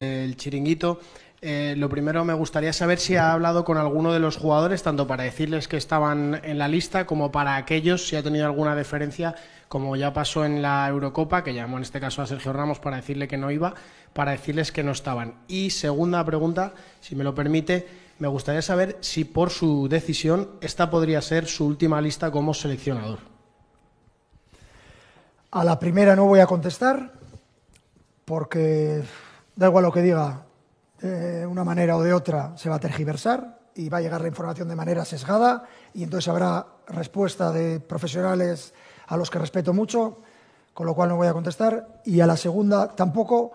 el chiringuito. Eh, lo primero me gustaría saber si ha hablado con alguno de los jugadores, tanto para decirles que estaban en la lista como para aquellos, si ha tenido alguna deferencia, como ya pasó en la Eurocopa, que llamó en este caso a Sergio Ramos para decirle que no iba, para decirles que no estaban. Y segunda pregunta, si me lo permite, me gustaría saber si por su decisión esta podría ser su última lista como seleccionador. A la primera no voy a contestar porque da igual lo que diga, de una manera o de otra se va a tergiversar y va a llegar la información de manera sesgada y entonces habrá respuesta de profesionales a los que respeto mucho, con lo cual no voy a contestar. Y a la segunda tampoco,